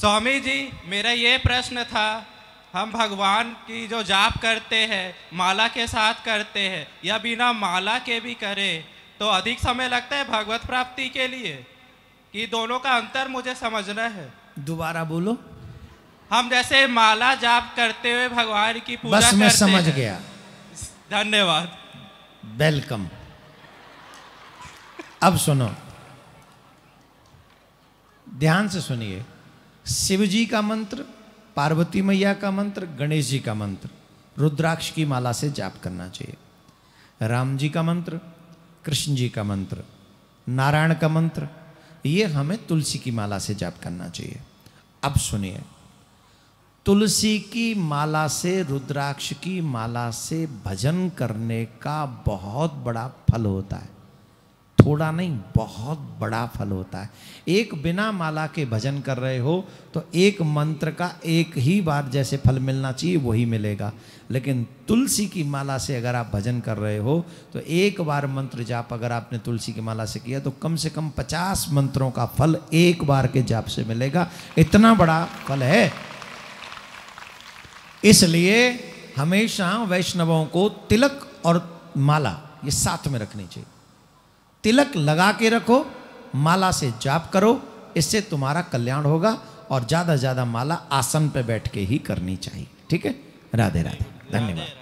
स्वामी जी मेरा ये प्रश्न था हम भगवान की जो जाप करते हैं माला के साथ करते हैं या बिना माला के भी करें तो अधिक समय लगता है भगवत प्राप्ति के लिए? कि दोनों का अंतर मुझे समझना है। दोबारा बोलो। हम जैसे माला जाप करते हुए भगवान की पूजा बस मैं समझ। गया। धन्यवाद। वेलकम अब सुनो। ध्यान से सुनिए। शिव जी का मंत्र, पार्वती मैया का मंत्र, गणेश जी का मंत्र, रुद्राक्ष की माला से जाप करना चाहिए। राम जी का मंत्र, कृष्ण जी का मंत्र, नारायण का मंत्र, ये हमें तुलसी की माला से जाप करना चाहिए। अब सुनिए। तुलसी की माला से, रुद्राक्ष की माला से भजन करने का बहुत बड़ा फल होता है। थोड़ा नहीं, बहुत बड़ा फल होता है। एक बिना माला के भजन कर रहे हो तो एक मंत्र का एक ही बार जैसे फल मिलना चाहिए, वही मिलेगा। लेकिन तुलसी की माला से अगर आप भजन कर रहे हो तो एक बार मंत्र जाप अगर आपने तुलसी की माला से किया तो कम से कम पचास मंत्रों का फल एक बार के जाप से मिलेगा। इतना बड़ा फल है। इसलिए हमेशा वैष्णवों को तिलक और माला, ये साथ में रखनी चाहिए। तिलक लगा के रखो, माला से जाप करो, इससे तुम्हारा कल्याण होगा और ज़्यादा से ज़्यादा माला आसन पे बैठ के ही करनी चाहिए। ठीक है? राधे राधे धन्यवाद।